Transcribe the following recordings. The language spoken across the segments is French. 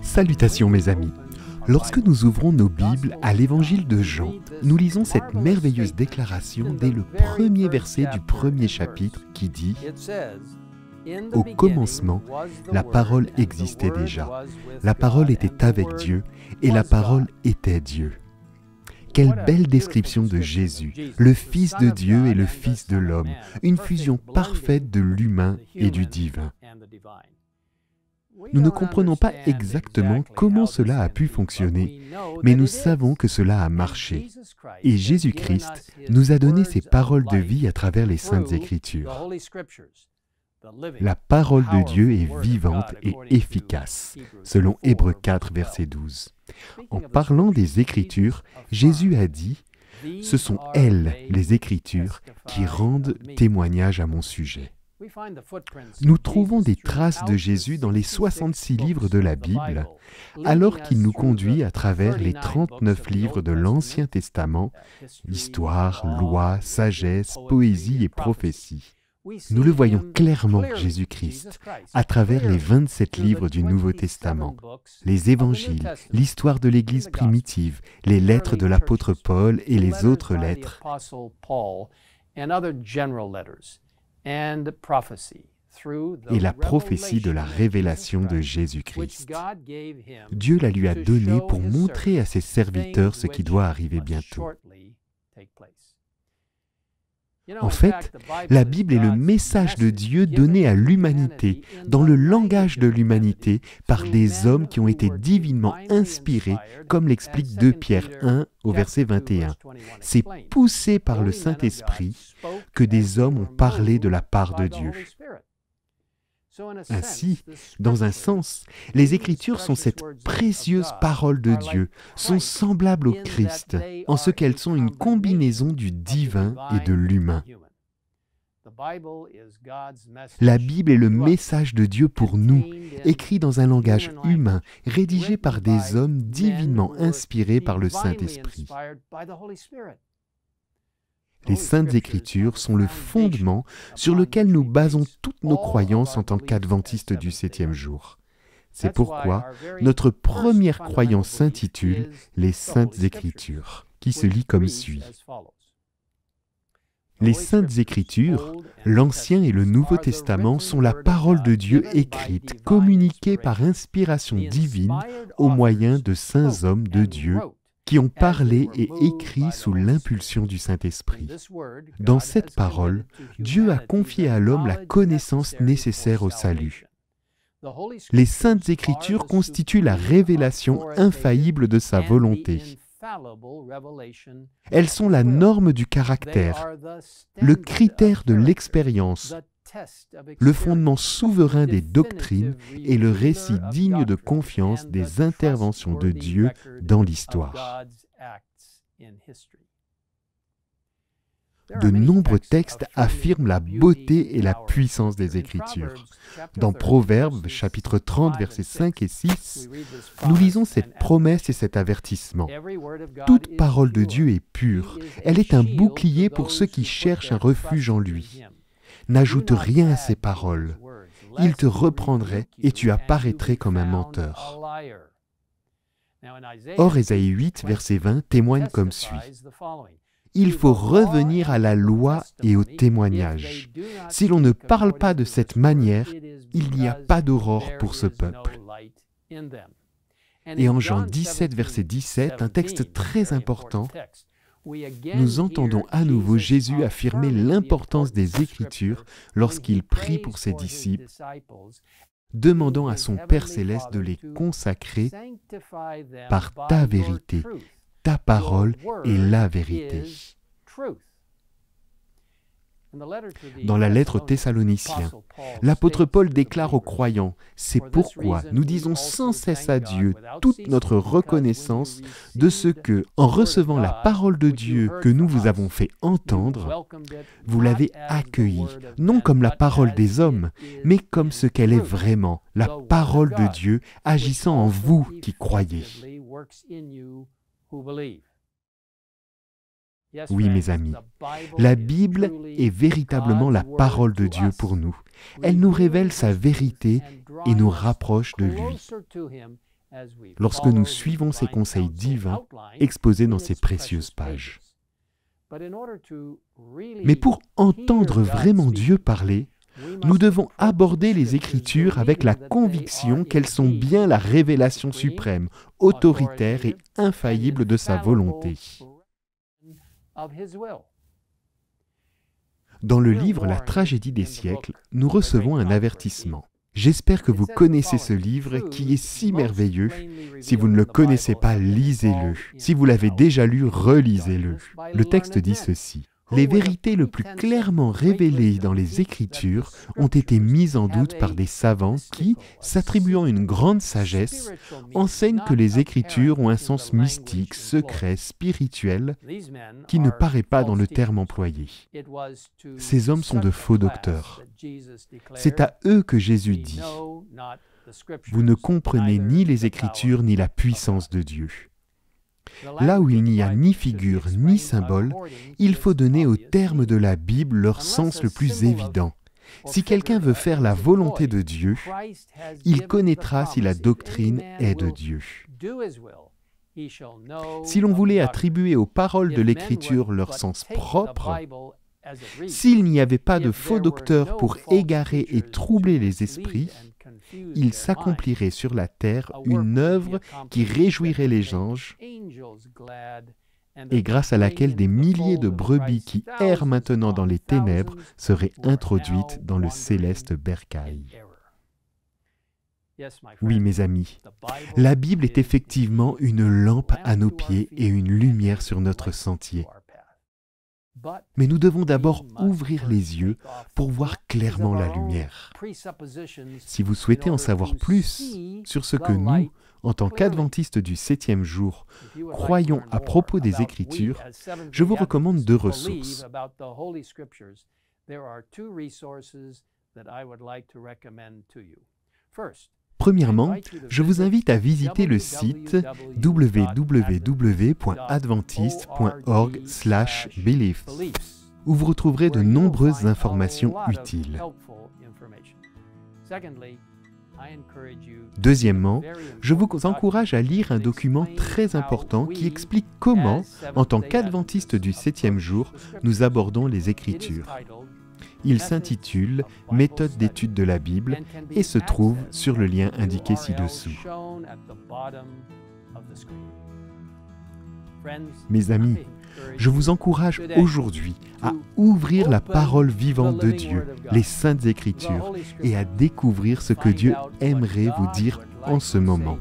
Salutations mes amis. Lorsque nous ouvrons nos Bibles à l'évangile de Jean, nous lisons cette merveilleuse déclaration dès le premier verset du premier chapitre qui dit ⁇ Au commencement, la parole existait déjà. La parole était avec Dieu et la parole était Dieu. Quelle belle description de Jésus, le Fils de Dieu et le Fils de l'homme, une fusion parfaite de l'humain et du divin. Nous ne comprenons pas exactement comment cela a pu fonctionner, mais nous savons que cela a marché. Et Jésus-Christ nous a donné ses paroles de vie à travers les saintes écritures. La parole de Dieu est vivante et efficace, selon Hébreux 4, verset 12. En parlant des Écritures, Jésus a dit, Ce sont elles, les Écritures, qui rendent témoignage à mon sujet. Nous trouvons des traces de Jésus dans les 66 livres de la Bible, alors qu'il nous conduit à travers les 39 livres de l'Ancien Testament, histoire, loi, sagesse, poésie et prophétie. Nous le voyons clairement, Jésus-Christ, à travers les 27 livres du Nouveau Testament, les évangiles, l'histoire de l'Église primitive, les lettres de l'apôtre Paul et les autres lettres et la prophétie de la révélation de Jésus-Christ. Dieu la lui a donnée pour montrer à ses serviteurs ce qui doit arriver bientôt. En fait, la Bible est le message de Dieu donné à l'humanité, dans le langage de l'humanité, par des hommes qui ont été divinement inspirés, comme l'explique 2 Pierre 1 au verset 21. C'est poussé par le Saint-Esprit que des hommes ont parlé de la part de Dieu. Ainsi, dans un sens, les Écritures sont cette précieuse parole de Dieu, sont semblables au Christ, en ce qu'elles sont une combinaison du divin et de l'humain. La Bible est le message de Dieu pour nous, écrit dans un langage humain, rédigé par des hommes divinement inspirés par le Saint-Esprit. Les saintes écritures sont le fondement sur lequel nous basons toutes nos croyances en tant qu'adventistes du septième jour. C'est pourquoi notre première croyance s'intitule Les saintes écritures, qui se lit comme suit. Les saintes écritures, l'Ancien et le Nouveau Testament sont la parole de Dieu écrite, communiquée par inspiration. divine au moyen de saints hommes de Dieu qui ont parlé et écrit sous l'impulsion du Saint-Esprit. Dans cette parole, Dieu a confié à l'homme la connaissance nécessaire au salut. Les saintes écritures constituent la révélation infaillible de sa volonté. Elles sont la norme du caractère, le critère de l'expérience, le fondement souverain des doctrines et le récit digne de confiance des interventions de Dieu dans l'histoire. De nombreux textes affirment la beauté et la puissance des Écritures. Dans Proverbes chapitre 30 versets 5 et 6, nous lisons cette promesse et cet avertissement. Toute parole de Dieu est pure. Elle est un bouclier pour ceux qui cherchent un refuge en lui. N'ajoute rien à ces paroles. Il te reprendrait et tu apparaîtrais comme un menteur. Or, Ésaïe 8, verset 20 témoigne comme suit. Il faut revenir à la loi et au témoignage. Si l'on ne parle pas de cette manière, il n'y a pas d'aurore pour ce peuple. Et en Jean 17, verset 17, un texte très important, nous entendons à nouveau Jésus affirmer l'importance des Écritures lorsqu'il prie pour ses disciples, demandant à son Père céleste de les consacrer par ta vérité. Ta parole est la vérité. Dans la lettre aux Thessaloniciens, l'apôtre Paul déclare aux croyants, C'est pourquoi nous disons sans cesse à Dieu toute notre reconnaissance de ce que, en recevant la parole de Dieu que nous vous avons fait entendre, vous l'avez accueillie, non comme la parole des hommes, mais comme ce qu'elle est vraiment, la parole de Dieu agissant en vous qui croyez. Oui, mes amis, la Bible est véritablement la parole de Dieu pour nous. Elle nous révèle sa vérité et nous rapproche de lui lorsque nous suivons ces conseils divins exposés dans ces précieuses pages. Mais pour entendre vraiment Dieu parler, nous devons aborder les Écritures avec la conviction qu'elles sont bien la révélation suprême, autoritaire et infaillible de sa volonté. Dans le livre La tragédie des siècles, nous recevons un avertissement. J'espère que vous connaissez ce livre qui est si merveilleux. Si vous ne le connaissez pas, lisez-le. Si vous l'avez déjà lu, relisez-le. Le texte dit ceci les vérités le plus clairement révélées dans les Écritures ont été mises en doute par des savants qui, s'attribuant une grande sagesse, enseignent que les Écritures ont un sens mystique, secret, spirituel, qui ne paraît pas dans le terme employé. Ces hommes sont de faux docteurs. C'est à eux que Jésus dit, Vous ne comprenez ni les Écritures ni la puissance de Dieu. Là où il n'y a ni figure ni symbole, il faut donner aux termes de la Bible leur sens le plus évident. Si quelqu'un veut faire la volonté de Dieu, il connaîtra si la doctrine est de Dieu. Si l'on voulait attribuer aux paroles de l'Écriture leur sens propre, s'il n'y avait pas de faux docteurs pour égarer et troubler les esprits, il s'accomplirait sur la terre une œuvre qui réjouirait les anges et grâce à laquelle des milliers de brebis qui errent maintenant dans les ténèbres seraient introduites dans le céleste bercail. Oui, mes amis, la Bible est effectivement une lampe à nos pieds et une lumière sur notre sentier. Mais nous devons d'abord ouvrir les yeux pour voir clairement la lumière. Si vous souhaitez en savoir plus sur ce que nous, en tant qu'adventistes du septième jour, croyons à propos des Écritures, je vous recommande deux ressources. Premièrement, je vous invite à visiter le site www.adventiste.org/beliefs où vous retrouverez de nombreuses informations utiles. Deuxièmement, je vous encourage à lire un document très important qui explique comment, en tant qu'adventiste du septième jour, nous abordons les Écritures. Il s'intitule Méthode d'étude de la Bible et se trouve sur le lien indiqué ci-dessous. Mes amis, je vous encourage aujourd'hui à ouvrir la parole vivante de Dieu, les saintes écritures, et à découvrir ce que Dieu aimerait vous dire en ce moment.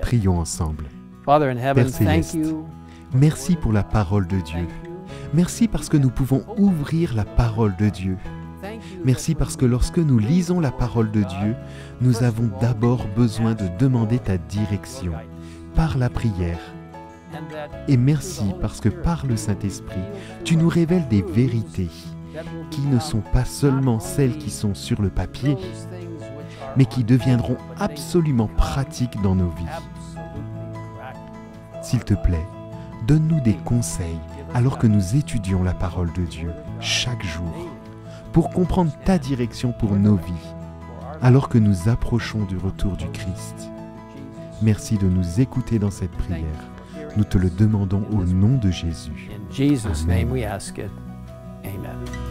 Prions ensemble. Père céleste, merci pour la parole de Dieu. Merci parce que nous pouvons ouvrir la parole de Dieu. Merci parce que lorsque nous lisons la parole de Dieu, nous avons d'abord besoin de demander ta direction par la prière. Et merci parce que par le Saint-Esprit, tu nous révèles des vérités qui ne sont pas seulement celles qui sont sur le papier, mais qui deviendront absolument pratiques dans nos vies. S'il te plaît, donne-nous des conseils alors que nous étudions la parole de Dieu chaque jour pour comprendre ta direction pour nos vies alors que nous approchons du retour du Christ. Merci de nous écouter dans cette prière. Nous te le demandons au nom de Jésus. Amen.